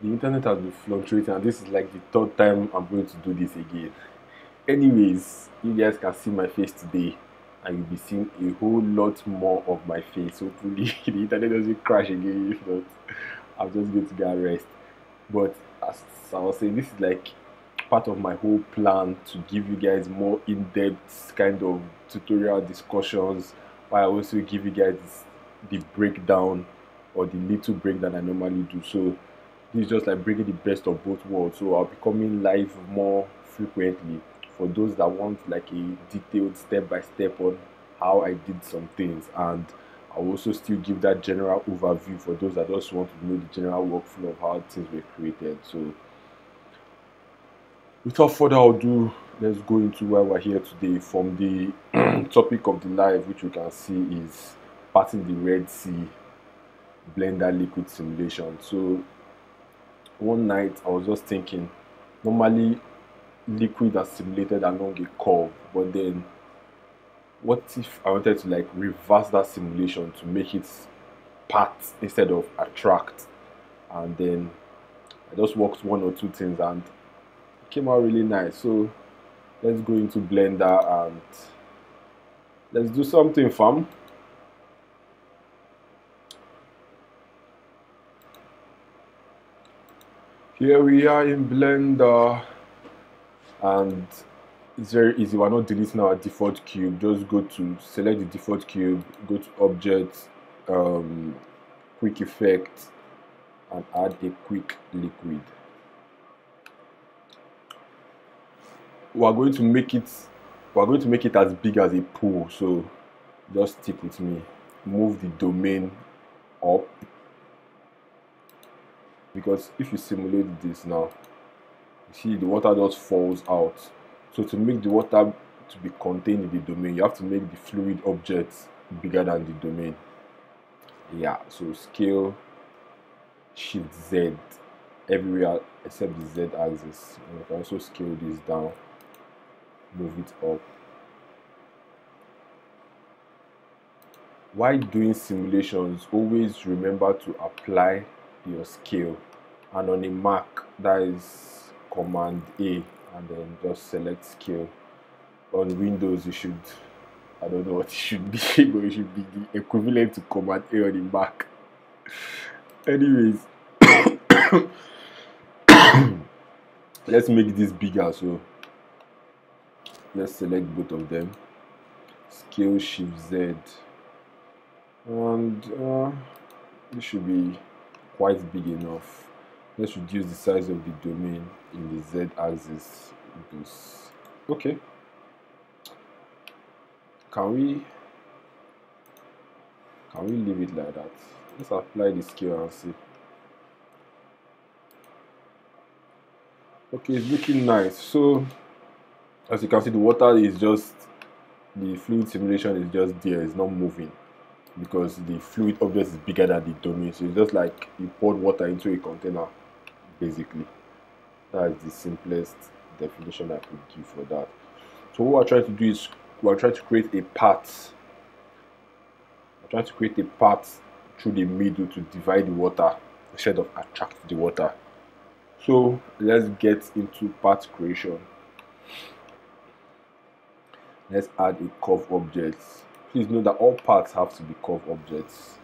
the internet has been fluctuating and this is like the third time i'm going to do this again. Anyways you guys can see my face today and you'll be seeing a whole lot more of my face. Hopefully the internet doesn't crash again if not i'm just going to get rest. But as i was saying this is like part of my whole plan to give you guys more in-depth kind of tutorial discussions while i also give you guys the breakdown or the little breakdown i normally do. So is just like bringing the best of both worlds. So i'll be coming live more frequently for those that want like a detailed step by step on how i did some things. And i'll also still give that general overview for those that just want to know the general workflow of how things were created. So without further ado let's go into why we're here today. From the topic of the live which you can see is parting the red sea blender liquid simulation. So one night I was just thinking, normally liquid are simulated along a curve, but then what if I wanted to like reverse that simulation to make it part instead of attract? And then I just worked one or two things and it came out really nice. So let's go into Blender and let's do something fun. Here we are in blender. And it's very easy. We're not deleting our default cube. Just go to select the default cube go to object um, quick effect and add a quick liquid. We're going to make it we're going to make it as big as a pool. So just stick with me. Move the domain up because if you simulate this now you see the water just falls out. So to make the water to be contained in the domain you have to make the fluid object bigger than the domain. Yeah so scale shift z everywhere except the z axis. And you can also scale this down move it up. While doing simulations always remember to apply your scale and on a Mac that is command A and then just select scale on Windows you should I don't know what it should be but it should be the equivalent to command A on the Mac anyways let's make this bigger so let's select both of them. Scale shift Z. And uh, this should be quite big enough let's reduce the size of the domain in the z-axis okay. Can we can we leave it like that? Let's apply the scale and see. Okay it's looking nice. So as you can see the water is just the fluid simulation is just there. It's not moving because the fluid object is bigger than the domain. So it's just like you poured water into a container basically. That is the simplest definition I could give for that. So what we're trying to do is we're trying to create a path. We're trying to create a path through the middle to divide the water instead of attract the water. So let's get into path creation. Let's add a curve object. Please know that all parts have to be curve objects.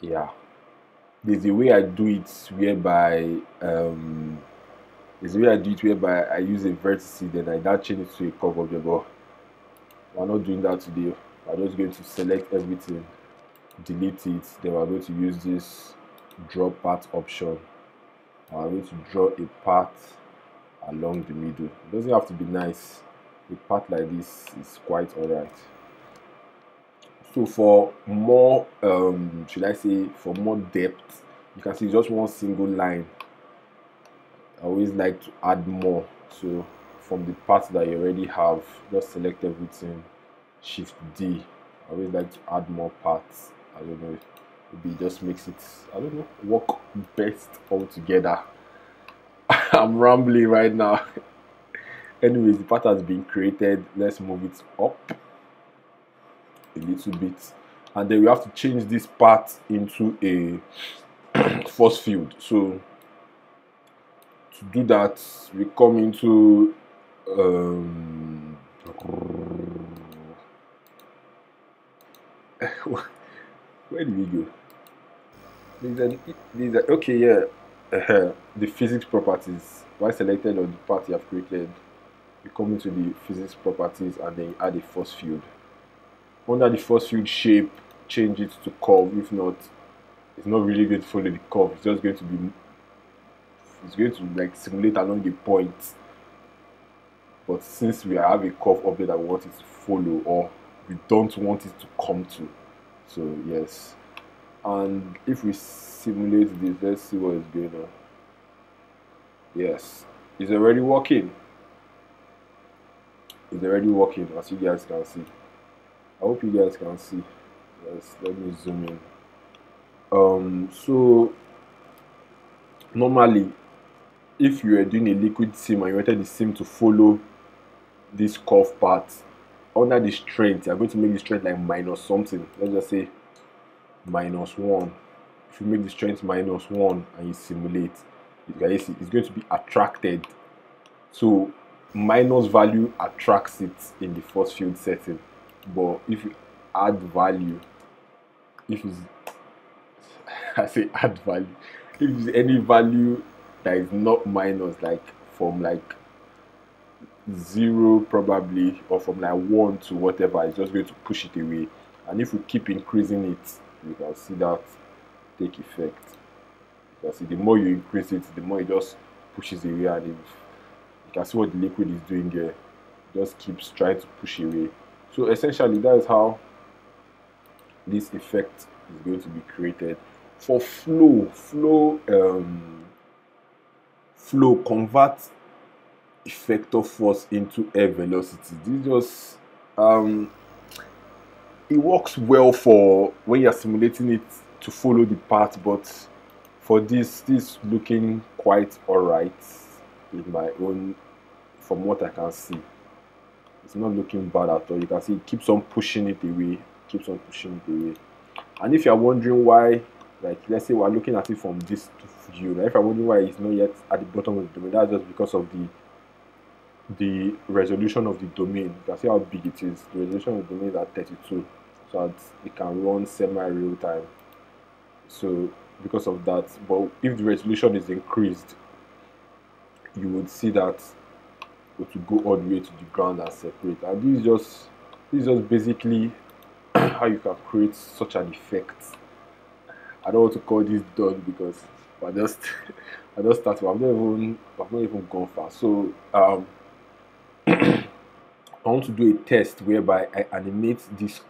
Yeah there's a way I do it whereby um, there's a way I do it whereby I use a vertex then I now change it to a curve object but we're not doing that today. We're just going to select everything delete it then we're going to use this draw path option. I'm going to draw a path along the middle. It doesn't have to be nice. A path like this is quite alright so for more um should i say for more depth you can see just one single line. I always like to add more. So from the parts that you already have just select everything shift d. I always like to add more parts. I don't know maybe just makes it i don't know work best all together i'm rambling right now. Anyways the part has been created. Let's move it up a little bit and then we have to change this part into a force field. So to do that, we come into um, where did we go? These are, okay, yeah. Uh, the physics properties. Once selected on the part you have created, you come into the physics properties and then you add a force field. Under the force field shape, change it to curve. If not, it's not really going to follow the curve. It's just going to be it's going to like simulate along the point. But since we have a curve object that we want it to follow or we don't want it to come to. So yes. And if we simulate this, let's see what is going on. Yes, it's already working. It's already working as you guys can see. I hope you guys can see. Yes, let me zoom in. Um, so normally, if you are doing a liquid sim and you wanted the sim to follow this curve path under the strength, you're going to make the strength like minus something. Let's just say minus one. If you make the strength minus one and you simulate, you see it's going to be attracted. So minus value attracts it in the force field setting. But if you add value, if it's I say add value, if there's any value that is not minus, like from like zero probably or from like one to whatever, it's just going to push it away. And if we keep increasing it, you can see that take effect. You can see the more you increase it, the more it just pushes away and it, you can see what the liquid is doing here. It just keeps trying to push away. So essentially that is how this effect is going to be created. For flow, flow um, flow convert effector force into air velocity. This just um, it works well for when you're simulating it to follow the path, but for this, this looking quite alright in my own, from what I can see. It's not looking bad at all. You can see it keeps on pushing it away, keeps on pushing it away. And if you're wondering why, like let's say we're looking at it from this view, like if you're wondering why it's not yet at the bottom of the domain, that's just because of the the resolution of the domain. You can see how big it is. The resolution of the domain is at 32 so that it can run semi-real time so because of that but if the resolution is increased you would see that will go all the way to the ground and separate. And this is just this is just basically how you can create such an effect. I don't want to call this done because i just i just started i've not even i've not even gone far. So um i want to do a test whereby i animate this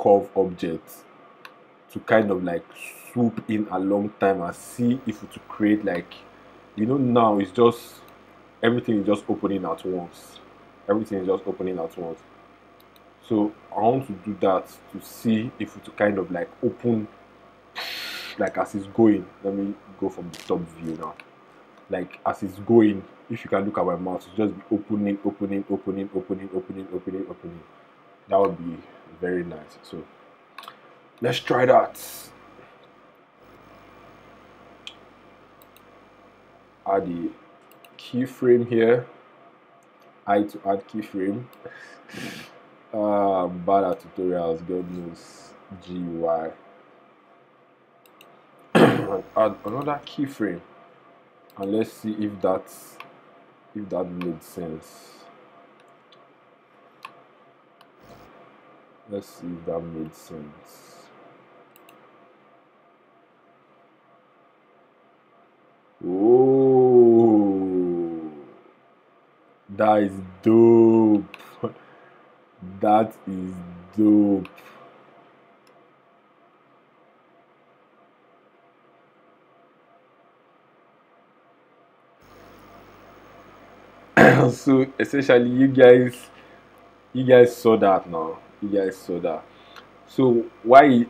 curve object to kind of like swoop in a long time and see if to create like you know now it's just everything is just opening at once. Everything is just opening at once. So i want to do that to see if it to kind of like open like as it's going. Let me go from the top view now. Like as it's going if you can look at my mouth it's just opening opening opening opening opening opening opening. That would be very nice. So let's try that. Add the keyframe here. I to add keyframe. Uh, bad at tutorials god knows GUI add another keyframe. And let's see if that's if that made sense. Let's see if that made sense. Oh, that is dope. that is dope. so essentially you guys you guys saw that now you guys saw that. So why it,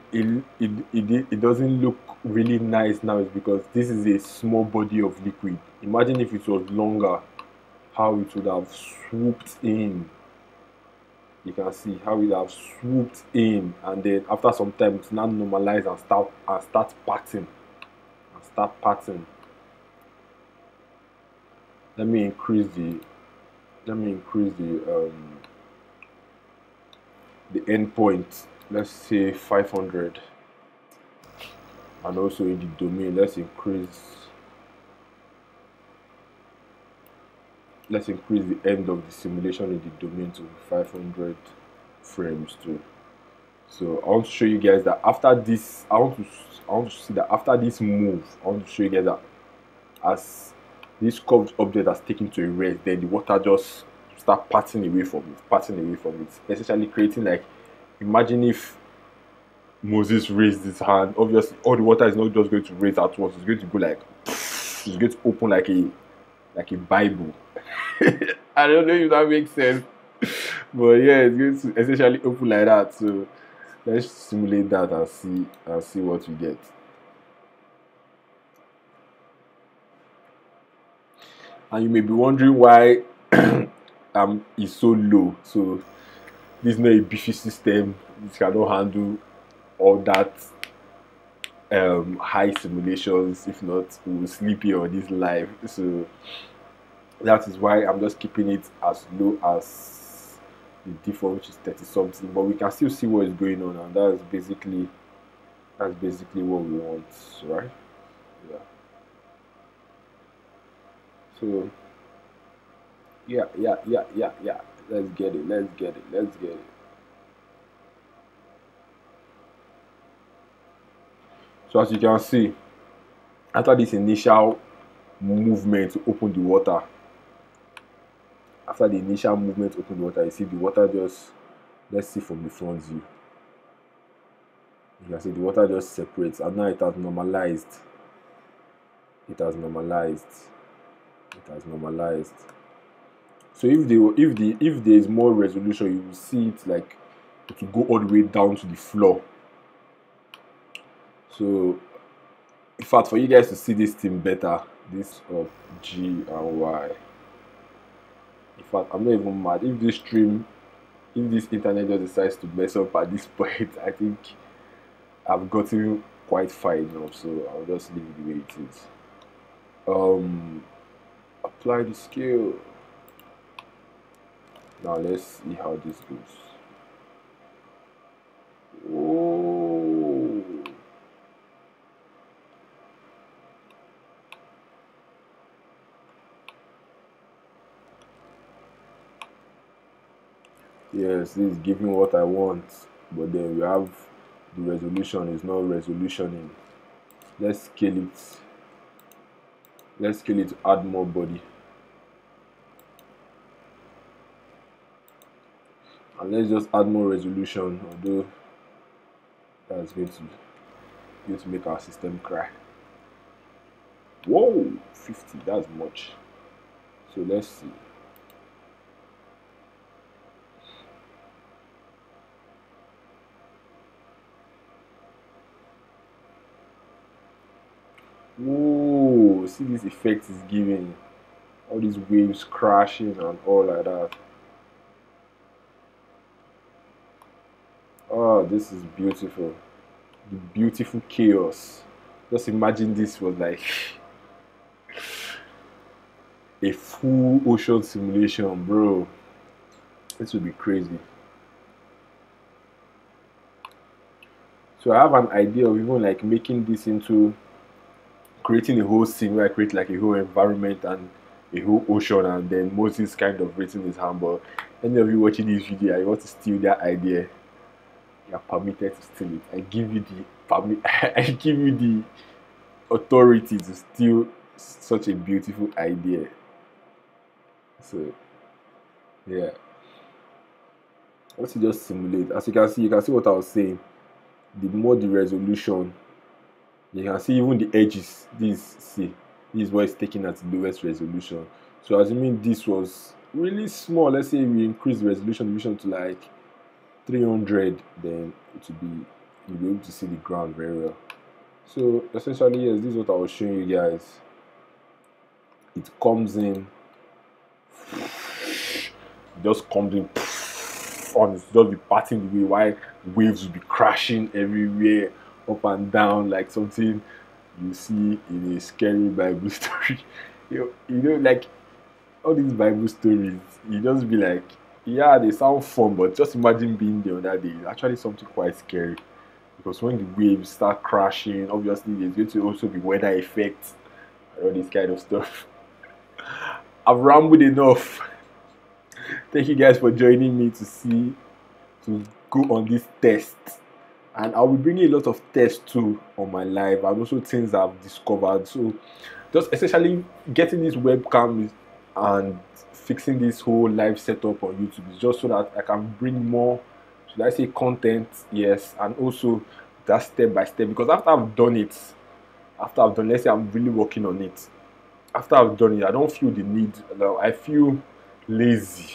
it, it, it, doesn't look really nice now is because this is a small body of liquid. Imagine if it was longer, how it would have swooped in. You can see how it have swooped in and then after some time it's now normalized and start and start parting start pattern let me increase the let me increase the um, the endpoint let's say 500 and also in the domain let's increase let's increase the end of the simulation in the domain to 500 frames too. So I want to show you guys that after this I want to I want to see that after this move I want to show you guys that as this curved object has taken to a rest then the water just start parting away from it parting away from it. Essentially creating like imagine if Moses raised his hand. Obviously all the water is not just going to raise at once. It's going to go like it's going to open like a like a Bible I don't know if that makes sense. but yeah, it's going to essentially open like that. So let's simulate that and see and see what we get. And you may be wondering why um is so low. So this is not a beefy system. It cannot handle all that um high simulations. If not, we will sleep here on this live. So that is why I'm just keeping it as low as the default which is 30 something but we can still see what is going on and that's basically that's basically what we want right? Yeah. So yeah yeah yeah yeah yeah. Let's get it let's get it let's get it. So as you can see after this initial movement to open the water after the initial movement open the water you see the water just let's see from the front view. You can see the water just separates and now it has normalized. It has normalized. It has normalized. So if the if the if there is more resolution you will see it like it will go all the way down to the floor. So in fact for you guys to see this thing better this of g and y in fact i'm not even mad. If this stream if this internet just decides to mess up at this point i think i've gotten quite far enough so i'll just leave it the way it is. Um apply the scale now let's see how this goes oh yes this is giving what i want but then we have the resolution is not resolutioning. Let's scale it. Let's scale it to add more body. And let's just add more resolution although that's going to going to make our system cry. Whoa 50 that's much. So let's see Whoa, see this effect is giving. All these waves crashing and all like that. Oh, this is beautiful. The beautiful chaos. Just imagine this was like a full ocean simulation, bro. This would be crazy. So I have an idea of even like making this into creating a whole scene where I create like a whole environment and a whole ocean and then Moses kind of raising his hand. But any of you watching this video you want to steal that idea, you are permitted to steal it. I give you the permit I give you the authority to steal such a beautiful idea. So yeah. Let's just simulate. As you can see, you can see what I was saying. The more the resolution you can see even the edges this see this is what is taken at the lowest resolution. So assuming this was really small let's say we increase the resolution division to like 300 then it will be you'll be able to see the ground very well. So essentially yes this is what i was showing you guys. It comes in just comes in on just be parting the way while waves will be crashing everywhere up and down like something you see in a scary Bible story. you, you know, like all these Bible stories, you just be like, yeah, they sound fun, but just imagine being there on that day. It's actually something quite scary. Because when the waves start crashing, obviously there's going to also be weather effects and all this kind of stuff. I've rambled enough. Thank you guys for joining me to see, to go on this test. And I'll be bringing a lot of tests too on my live and also things I've discovered. So, just essentially getting this webcam and fixing this whole live setup on YouTube is just so that I can bring more, should I say, content, yes, and also that step by step. Because after I've done it, after I've done, let's say I'm really working on it, after I've done it, I don't feel the need. I feel lazy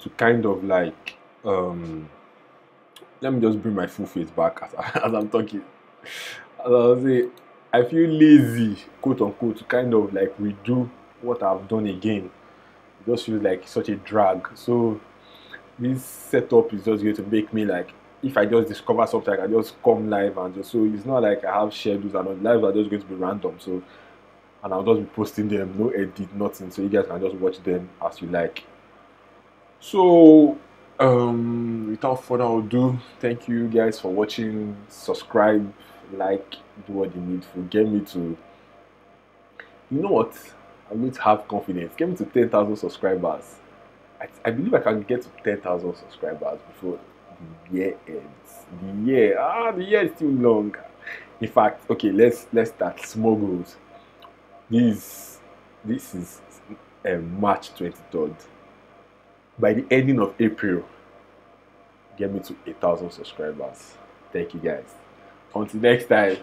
to kind of like um let me just bring my full face back as, as I'm talking. As I say, I feel lazy, quote unquote, to kind of like redo what I've done again. It just feels like such a drag. So this setup is just going to make me like if I just discover something, I just come live and just so it's not like I have schedules and all lives are just going to be random. So and I'll just be posting them, no edit, nothing. So you guys can just watch them as you like. So um without further ado, thank you guys for watching. Subscribe, like, do what you need for get me to you know what? I'm going to have confidence. Get me to 10,000 subscribers. I, I, believe I can get to 10,000 subscribers before the year ends. The year, ah, the year is too long. In fact, okay, let's let's start small goals. This this is uh, March 23rd. By the ending of April, get me to a thousand subscribers. Thank you guys. Until next time.